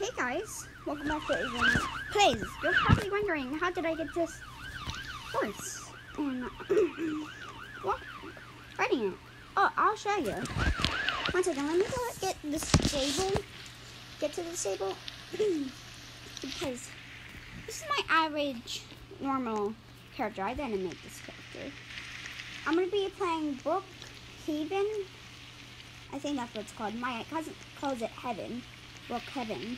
Hey guys, welcome back to Asian Plays. You're probably wondering, how did I get this horse? And, what? Riding it. Oh, I'll show you. One second, let me go get the stable. Get to the stable. because this is my average, normal character. I didn't make this character. I'm going to be playing Brook Haven. I think that's what it's called. My cousin calls it Heaven. Brook Heaven.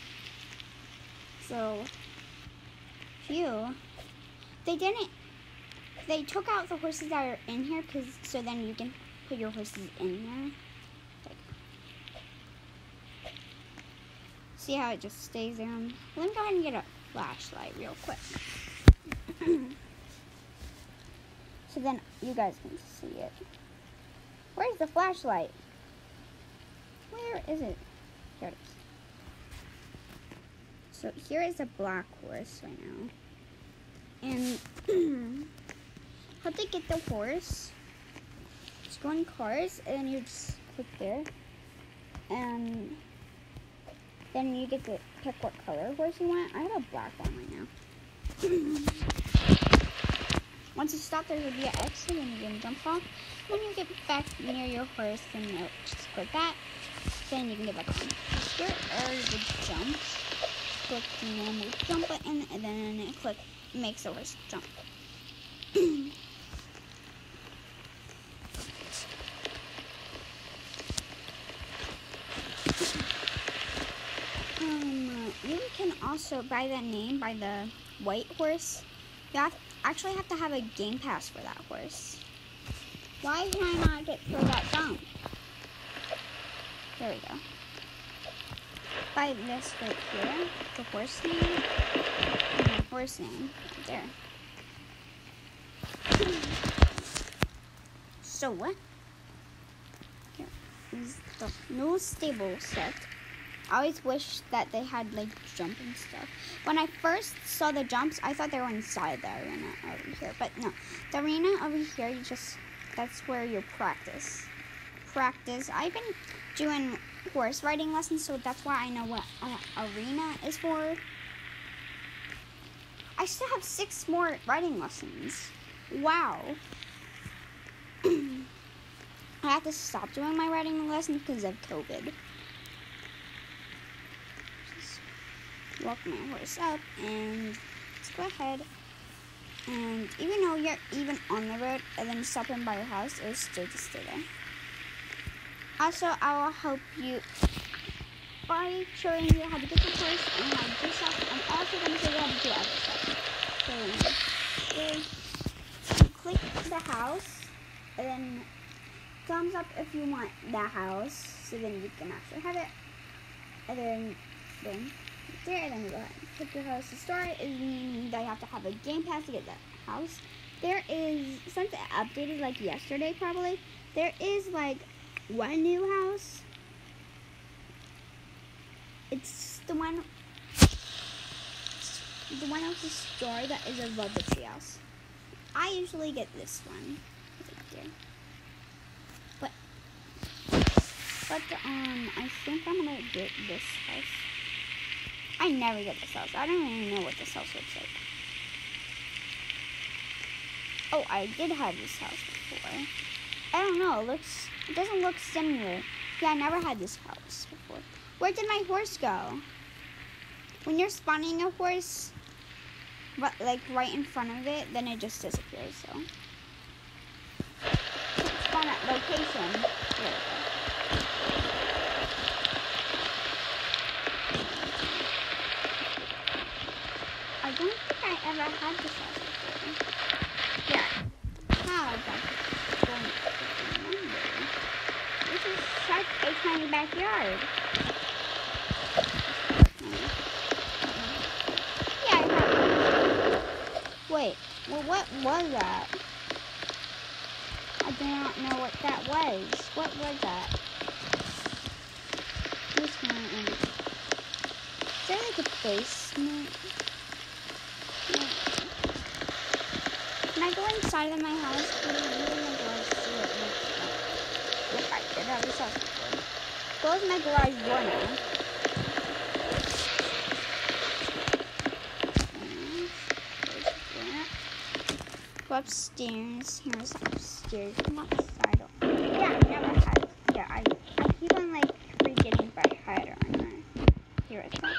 So, phew. They didn't, they took out the horses that are in here because so then you can put your horses in there. See how it just stays there? Let me go ahead and get a flashlight real quick. so then you guys can see it. Where's the flashlight? Where is it? Here it is. So here is a black horse right now. And how to get the horse? Just go in cars and you just click there. And then you get to pick what color horse you want. I have a black one right now. Once you stop, there will be an exit and you can jump off. When you get back near your horse, then you just click that. Then you can get back on. Here are the jumps click the normal jump button and then click makes the horse jump. um, you can also buy that name by the white horse. You have, actually have to have a game pass for that horse. Why can I not get through that jump? There we go by this right here, the horse name, the horse name right there. So what? Here is the new stable set. I always wish that they had like jumping stuff. When I first saw the jumps, I thought they were inside the arena over here, but no. The arena over here, you just, that's where you practice. Practice. I've been doing horse riding lessons, so that's why I know what uh, arena is for. I still have six more riding lessons. Wow. I have to stop doing my riding lessons because of COVID. Just walk my horse up and let's go ahead. And even though you're even on the road and then stop in by your house, it'll still just stay there. Also, I will help you by showing you how to get the horse and how to do stuff. I'm also going to show you how to do other stuff. So, you click the house, and then thumbs up if you want the house, so then you can actually have it. And then, then there, and then go ahead and click your house. The start meaning that you have to have a game pass to get that house. There is, since it updated like yesterday probably, there is like one new house. It's the one, the one of the store that is above the treehouse. I usually get this one right. But, but um, I think I'm gonna get this house. I never get this house. I don't even know what this house looks like. Oh, I did have this house before. I don't know. It looks it doesn't look similar. Yeah, I never had this house before. Where did my horse go? When you're spawning a horse, but like right in front of it, then it just disappears. So spawn at location. I don't think I ever had this house before. Yeah. How about this is tiny backyard. Yeah, I have. Wait, well, what was that? I do not know what that was. What was that? This one um, is. Is like a basement? Can I go inside of my house, please? Close my garage door now. Go upstairs. Here's upstairs. Not side on. Yeah, never had. Yeah, I, I keep on like forgetting if I had or not. Here it's not.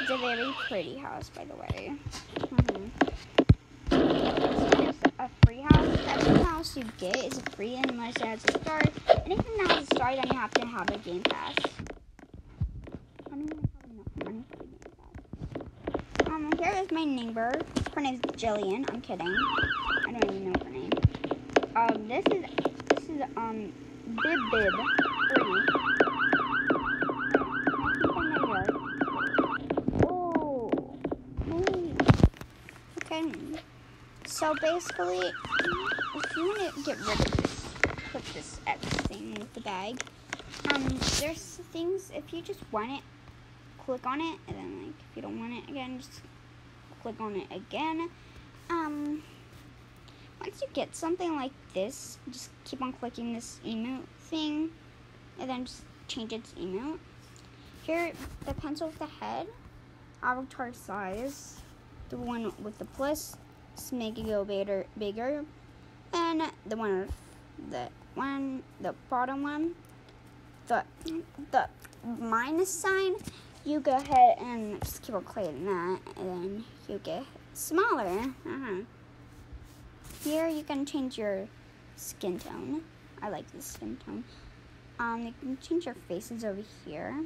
It's a very pretty house, by the way. Mm -hmm. so a free house. Every house you get is free unless it has a star. Anything that has a you have to have a game pass. I enough money for game pass. Um, here is my neighbor. Her name's Jillian. I'm kidding. I don't even know her name. Um, this is this is um Bib Bib. Oh. Okay. So basically, if you want to get rid of this, X thing with the bag. Um, there's things if you just want it, click on it, and then like if you don't want it again, just click on it again. Um, once you get something like this, just keep on clicking this emote thing, and then just change its emote. Here, the pencil with the head, avatar size, the one with the plus, just make it go bigger, bigger, and the one with the one, the bottom one, the the minus sign, you go ahead and just keep on clicking that, and then you get smaller. Uh-huh. Here you can change your skin tone. I like this skin tone. Um, you can change your faces over here.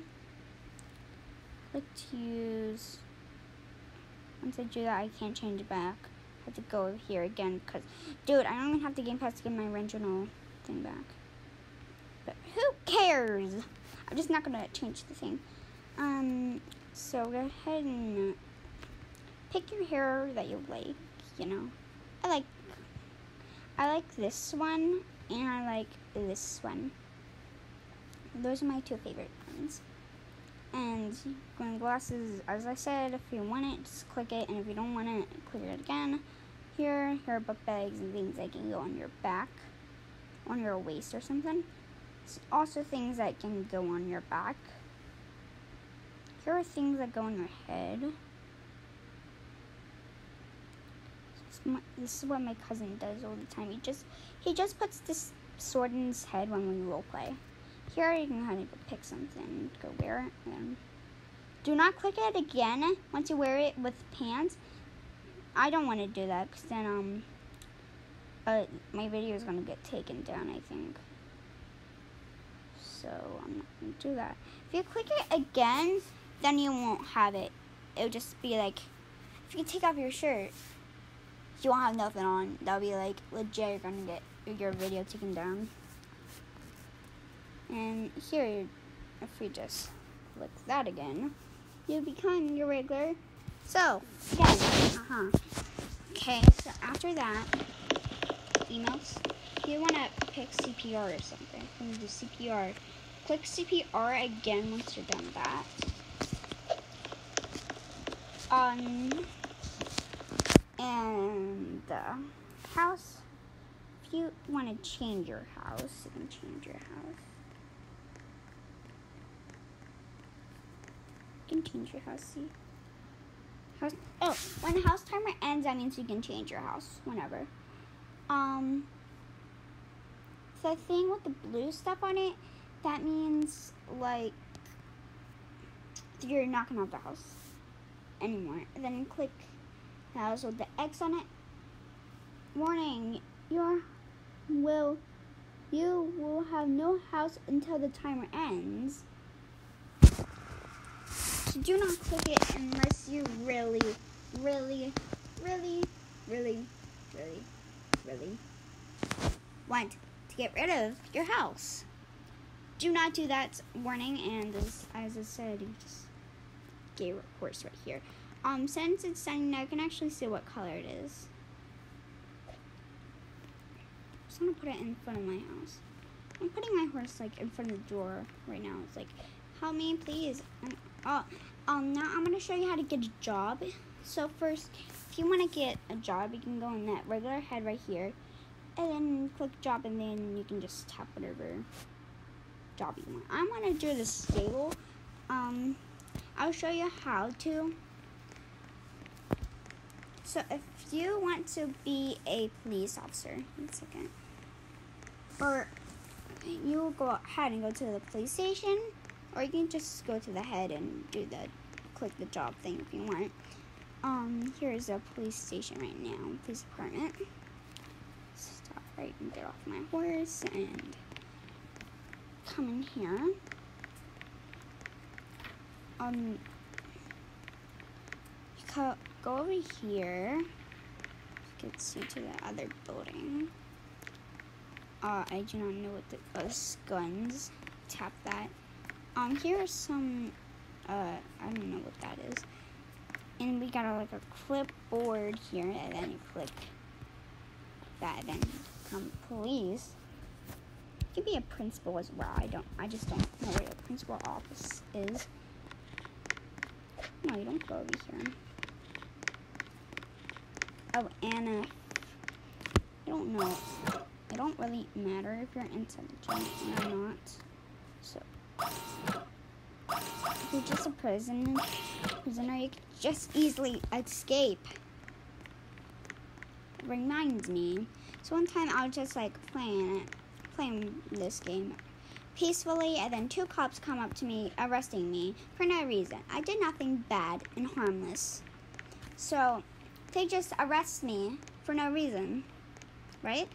I like to use. Once I do that, I can't change it back. I have to go over here again because, dude, I don't even have the game pass to get my original thing back. But who cares? I'm just not gonna change the thing. Um, so go ahead and pick your hair that you like. You know, I like I like this one and I like this one. Those are my two favorite ones. And green glasses, as I said, if you want it, just click it, and if you don't want it, click it again. Here, here are book bags and things that can go on your back, on your waist or something. It's also things that can go on your back. Here are things that go on your head. This is what my cousin does all the time. He just he just puts this sword in his head when we role play. Here you can kind of pick something, go wear it. And do not click it again once you wear it with pants. I don't want to do that because then um uh, my video is gonna get taken down. I think. So I'm not gonna do that. If you click it again, then you won't have it. It'll just be like if you take off your shirt, you won't have nothing on. That'll be like legit. You're gonna get your video taken down. And here, if we just click that again, you become your regular. So, again, uh-huh. Okay, so after that, emails, if you want to pick CPR or something, you do CPR. Click CPR again once you're done that. Um, and the house, if you want to change your house, you can change your house. You can change your house, see? House, oh, when the house timer ends, that means you can change your house whenever. Um, the thing with the blue stuff on it, that means like you're not gonna have the house anymore. Then click the house with the X on it. Warning: Your will you will have no house until the timer ends. So do not click it unless you really, really, really, really, really, really want to get rid of your house. Do not do that. Warning, and as, as I said, you just gave a horse right here. Um, since it's sunny now, I can actually see what color it is. I'm just gonna put it in front of my house. I'm putting my horse like in front of the door right now. It's like, help me, please. And, oh, um, now I'm gonna show you how to get a job. So first, if you want to get a job, you can go in that regular head right here, and then click job, and then you can just tap whatever job you want. I'm gonna do the stable. Um, I'll show you how to. So if you want to be a police officer, one second, or you will go ahead and go to the police station, or you can just go to the head and do the click the job thing if you want. Um, here's a police station right now, police department. Stop right and get off my horse and come in here. Um, go, go over here. Gets you to the other building. Uh, I do not know what the those guns. Tap that. Um, here are some. Uh, I don't know what that is and we got a, like a clipboard here, and then you click that, and then come police. You can be a principal as well. I don't. I just don't know where the principal office is. No, you don't go over here. Oh, Anna. I don't know. It don't really matter if you're intelligent or not. So, you're just a prisoner, prisoner, you can just easily escape. Reminds me. So one time I was just like playing playing this game peacefully, and then two cops come up to me, arresting me for no reason. I did nothing bad and harmless. So they just arrest me for no reason, right?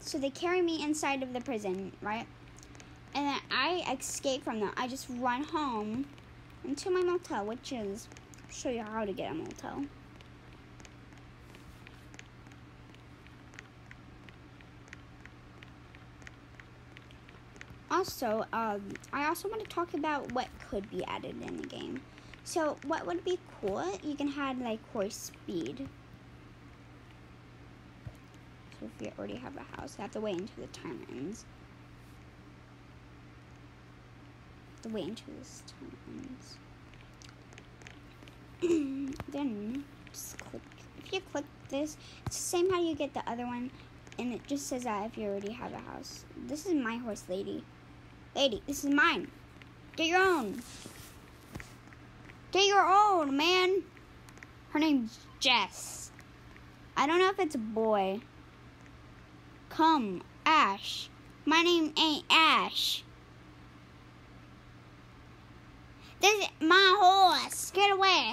So they carry me inside of the prison, right? And then I escape from them. I just run home into my motel, which is show you how to get a motel. Also, um, I also want to talk about what could be added in the game. So, what would be cool? You can have like horse speed. So, if you already have a house, you have to wait until the time ends. The wait until this time ends. then just click. If you click this, it's the same how you get the other one, and it just says that if you already have a house. This is my horse, lady. Lady, this is mine. Get your own. Get your own, man. Her name's Jess. I don't know if it's a boy. Come, Ash. My name ain't Ash. This is my horse. Get away.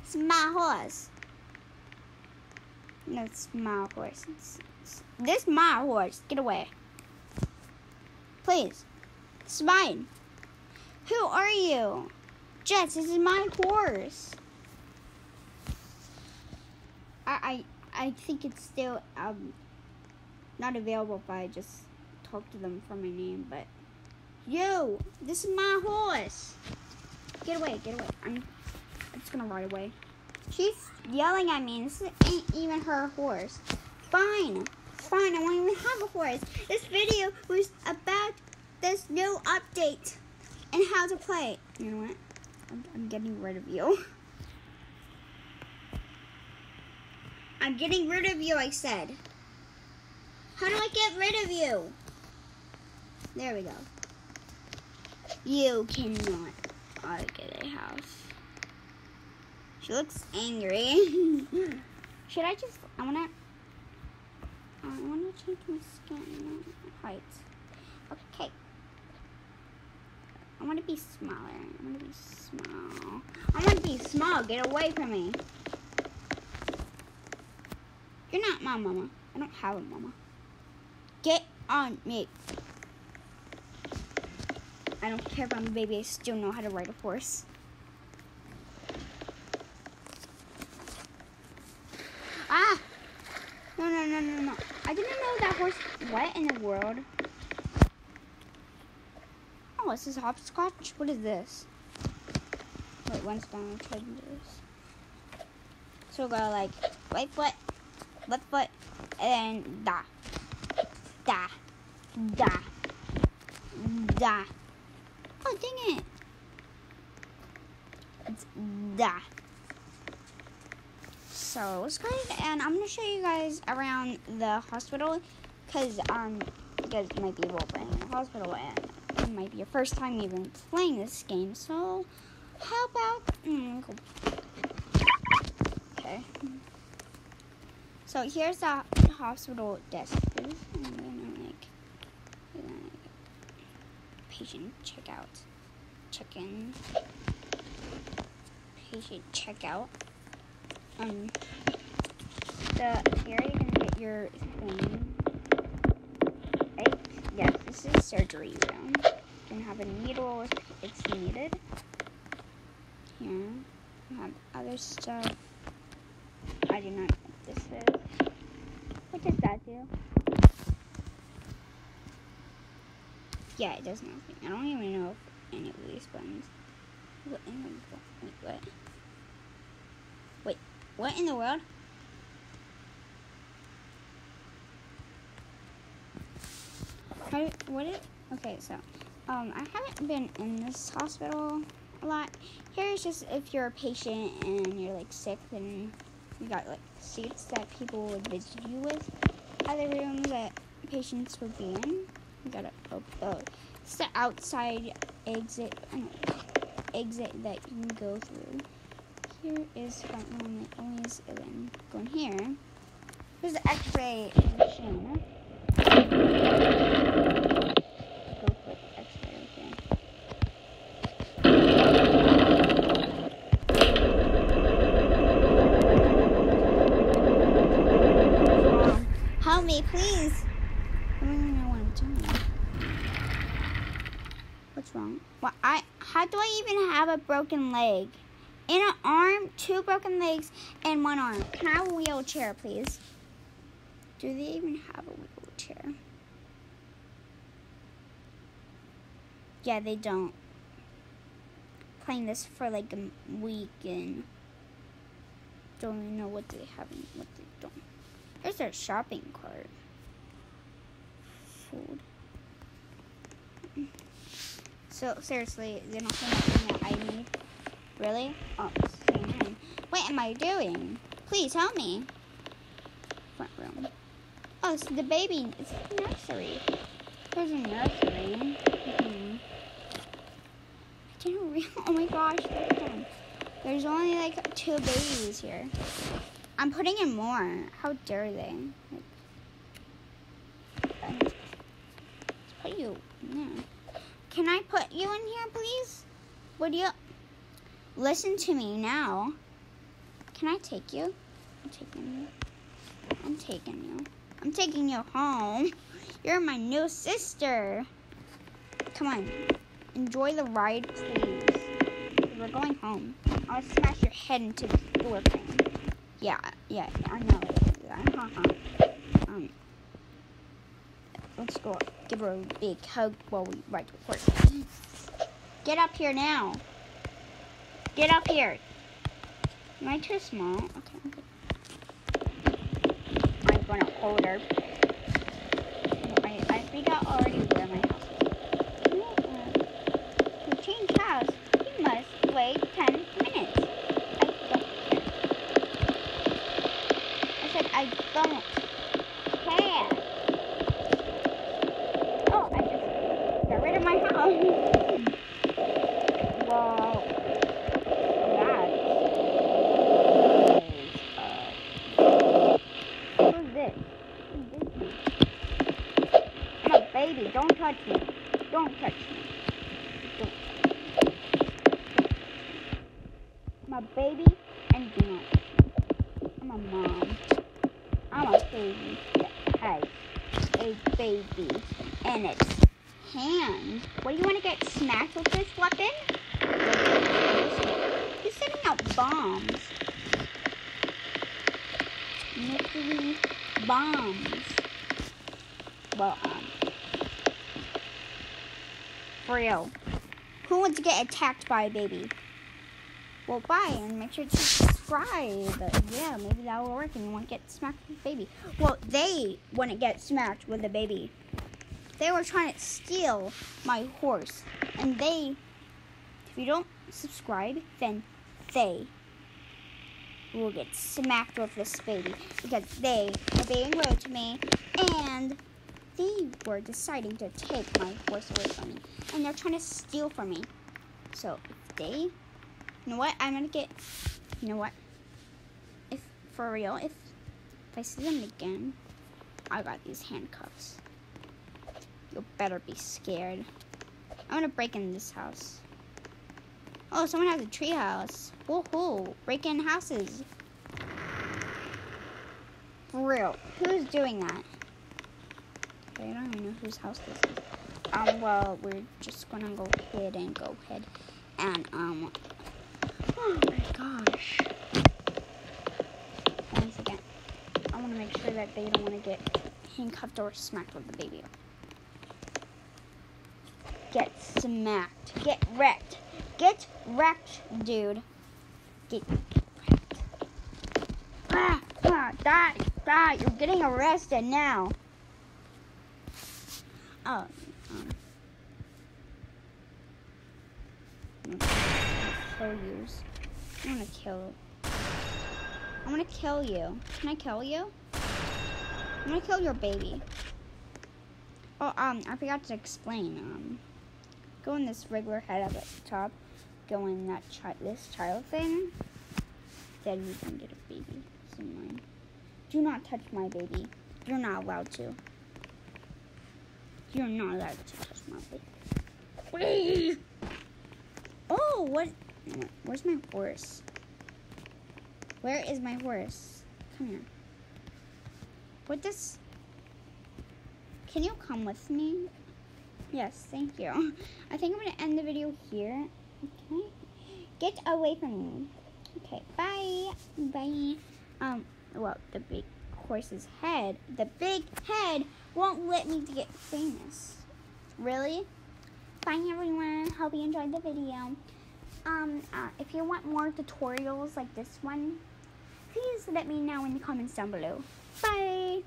It's my horse. No, it's my horse. It's, it's, this is my horse. Get away. Please. It's mine. Who are you? Jess, this is my horse. I, I, I think it's still um, not available if I just talk to them for my name, but you, this is my horse. Get away, get away. I'm, I'm just gonna ride away. She's yelling at me, and this ain't even her horse. Fine, fine, I won't even have a horse. This video was about this new update and how to play. You know what? I'm, I'm getting rid of you. I'm getting rid of you, I said. How do I get rid of you? There we go. You cannot to get a house. She looks angry. Should I just, I wanna, uh, I wanna change my skin height. Okay. I wanna be smaller. I wanna be small. I wanna be small. Get away from me. You're not my mama. I don't have a mama. Get on me. I don't care if I'm a baby, I still know how to ride a horse. Ah! No, no, no, no, no. I didn't know that horse. What in the world? Oh, this is hopscotch? What is this? Wait, one down. Try to do this. So go like right foot, left foot, and da. Da. Da. Da. Oh, dang it. It's that. So let's go ahead and I'm gonna show you guys around the hospital because um you guys might be role playing in the hospital and it might be your first time even playing this game. So how about mm, okay. So here's the hospital desk. Please. I'm gonna like, I'm gonna, like patient checkout, check in, patient checkout. Um, the here you can get your thing. Right? Yes, this is surgery room. You can have a needle if it's needed. Here, you have other stuff. I do not know what this is. What does that do? Yeah, it does nothing. I don't even know if any of these buttons. What in the wait, what? Wait, what in the world? How, what it? Okay, so um, I haven't been in this hospital a lot. Here's just if you're a patient and you're like sick, then you got like seats that people would visit you with. Other rooms that patients would be in. You got a oh, it's the outside exit um, exit that you can go through. Here is front room that always then going here. Here's the X-ray machine. Help me, please. I don't even know what I'm doing. What's wrong? Well, I how do I even have a broken leg? In an arm, two broken legs, and one arm. Can I have a wheelchair, please? Do they even have a wheelchair? Yeah, they don't. Playing this for like a week and don't even know what they have and what they don't. There's their shopping cart. Food. So seriously, they don't have anything that I need. Really? Oh, What am I doing? Please help me. Front room. Oh, it's the baby. It's the nursery. There's a nursery. Mm-hmm. I didn't realize. Oh my gosh, there's only like two babies here. I'm putting in more. How dare they? Let's put you in there. Can I put you in here, please? Would you listen to me now? Can I take you? I'm taking you. I'm taking you. I'm taking you home. You're my new sister. Come on. Enjoy the ride, please. We're going home. I'll smash your head into the door frame. Yeah, yeah, I know. Uh-huh. Um, let's go give her a big hug while we ride the horse. Get up here now. Get up here. Am I too small? Okay. I'm gonna hold her. I, I think I already where my house is. To change house, you must wait 10 minutes. I don't care. I said I don't care. Oh, I just got rid of my house. Well, that is, uh, this? I'm a baby. Don't touch me. Don't touch me. Don't. I'm a baby and do not. I'm a mom. I'm a baby that has a baby in its hand. What do you want to get smacked with this weapon? He's sending out bombs. Bombs. Well, um, for real. Who wants to get attacked by a baby? Well, bye, and make sure to subscribe. Yeah, maybe that will work and you won't get smacked with a baby. Well, they wouldn't get smacked with a baby. They were trying to steal my horse. And they, if you don't subscribe, then they will get smacked with this baby. Because they are being rude to me. And they were deciding to take my horse away from me. And they're trying to steal from me. So if they, you know what, I'm gonna get, you know what, if, for real, if If I see them again, I got these handcuffs. You better be scared. I'm gonna break in this house. Oh, someone has a tree house. Woohoo! Break in houses. For real. Who's doing that? I don't even know whose house this is. Um, well, we're just gonna go ahead and go ahead and, um, oh my gosh. Once again, I wanna make sure that they don't wanna get handcuffed or smacked with the baby. Get smacked. Get wrecked. Get wrecked, dude. Get wrecked. Ah, ah, die, die. You're getting arrested now. Oh, um. I'm gonna kill. You. I'm gonna kill you. Can I kill you? I'm gonna kill your baby. Oh, um, I forgot to explain. Um, go in this regular head up at the top. Go in that chi this child thing. Then you can get a baby. It's mine. Do not touch my baby. You're not allowed to. You're not allowed to touch my baby. Please. Oh, what? Where's my horse? Where is my horse? Come here. What does... Can you come with me? Yes, thank you. I think I'm to end the video here. Okay. Get away from me. Okay, bye. Bye. Um, well, the big horse's head, the big head won't let me get famous. Really? Bye, everyone. Hope you enjoyed the video. Um, uh, if you want more tutorials like this one, please let me know in the comments down below. Bye!